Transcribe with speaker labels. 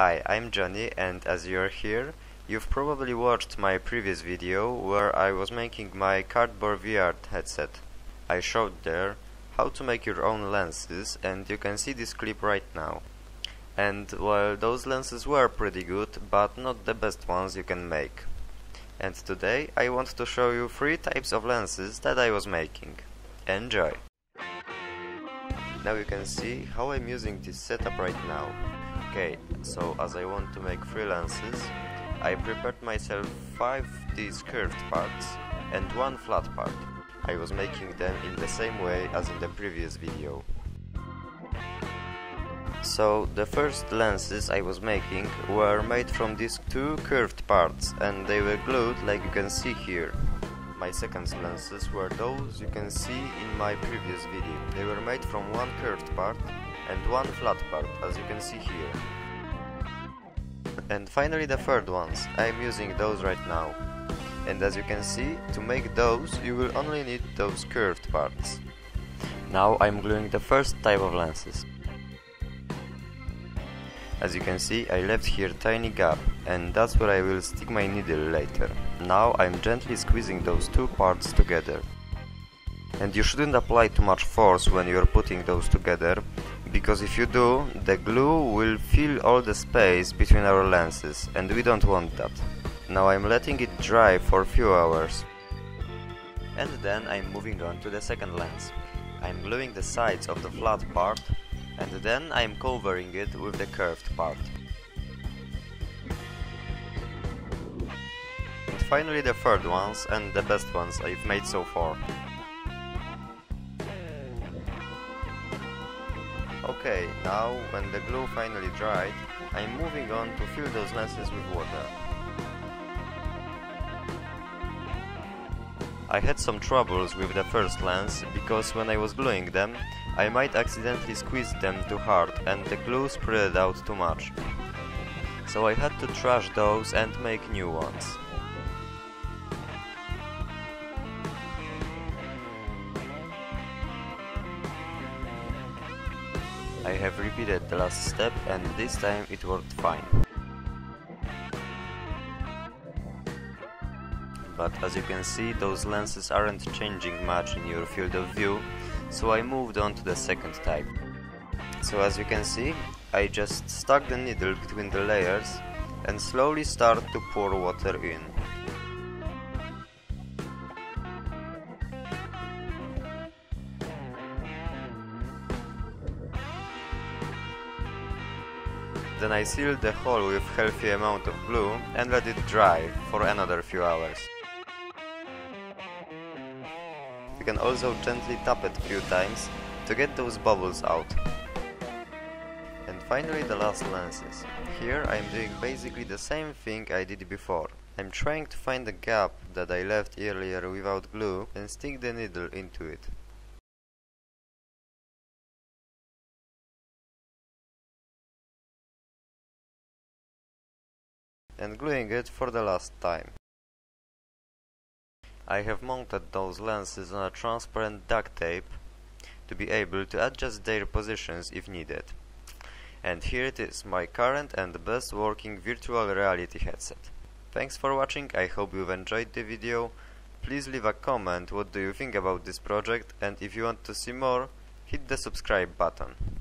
Speaker 1: Hi, I'm Johnny and as you're here, you've probably watched my previous video where I was making my cardboard VR headset. I showed there how to make your own lenses and you can see this clip right now. And well, those lenses were pretty good, but not the best ones you can make. And today I want to show you three types of lenses that I was making. Enjoy! Now you can see how I'm using this setup right now. Okay, so as I want to make three lenses, I prepared myself 5 these curved parts and one flat part. I was making them in the same way as in the previous video. So the first lenses I was making were made from these two curved parts and they were glued like you can see here. My second lenses were those you can see in my previous video. They were made from one curved part and one flat part as you can see here. And finally the third ones, I am using those right now. And as you can see, to make those you will only need those curved parts. Now I'm gluing the first type of lenses. As you can see, I left here tiny gap and that's where I will stick my needle later. Now I'm gently squeezing those two parts together. And you shouldn't apply too much force when you're putting those together, because if you do, the glue will fill all the space between our lenses, and we don't want that. Now I'm letting it dry for a few hours. And then I'm moving on to the second lens. I'm gluing the sides of the flat part and then I'm covering it with the curved part. And finally the third ones and the best ones I've made so far. Okay, now when the glue finally dried, I'm moving on to fill those lenses with water. I had some troubles with the first lens because when I was gluing them, I might accidentally squeeze them too hard and the glue spread out too much. So I had to trash those and make new ones. I have repeated the last step and this time it worked fine. But as you can see those lenses aren't changing much in your field of view, so I moved on to the second type. So as you can see, I just stuck the needle between the layers and slowly start to pour water in. Then I sealed the hole with healthy amount of glue and let it dry for another few hours. You can also gently tap it a few times to get those bubbles out. And finally the last lenses. Here I'm doing basically the same thing I did before. I'm trying to find the gap that I left earlier without glue and stick the needle into it. And gluing it for the last time. I have mounted those lenses on a transparent duct tape to be able to adjust their positions if needed. And here it is, my current and best working virtual reality headset. Thanks for watching, I hope you've enjoyed the video. Please leave a comment what do you think about this project and if you want to see more, hit the subscribe button.